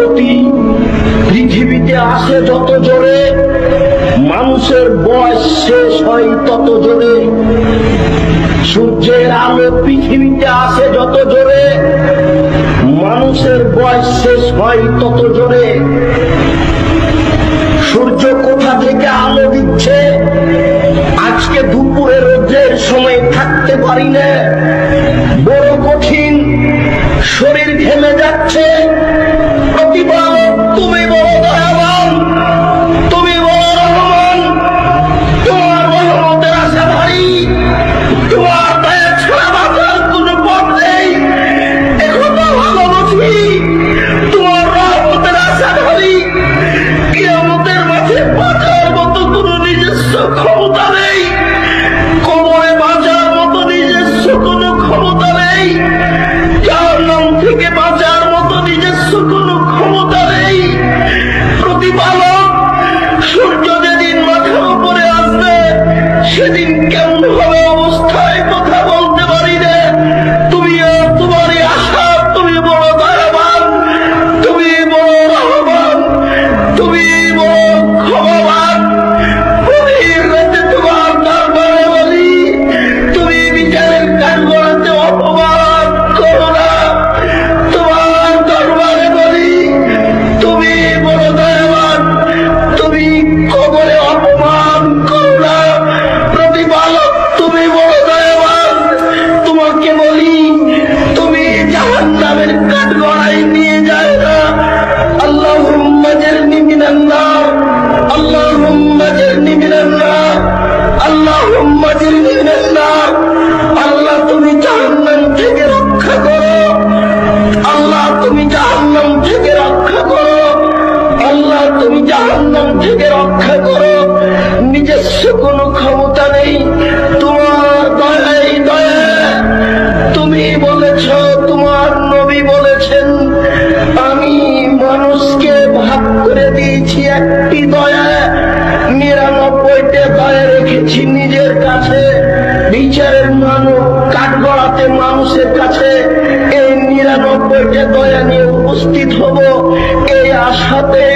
গতি পৃথিবীতে আসে যত জোরে, মানুষের বয়স শেষ হয় তত জোরে। সূর্যের আলো পৃথিবীতে আসে যত জোরে, মানুষের বয়স শেষ হয় তত জোরে। সূর্য কোথা থেকে আলো দিচ্ছে? আজকে দুপুরে রোদ্রের সময় থাকতে পারি না। আল্লাহ, তুমি জাহান্নাম থেকে রক্ষা করো। আল্লাহ, তুমি জাহান্নাম থেকে রক্ষা করো। আল্লাহ, তুমি জাহান্নাম থেকে রক্ষা করো। নিজস্ব কোনো ক্ষমতা নেই। পেয়েছি নিজের কাছে। বিচারের মানুষ কাঠগড়াতে মানুষের কাছে। এই নিরানব্বইটা দয়া নিয়ে উপস্থিত হব। এই আশাতে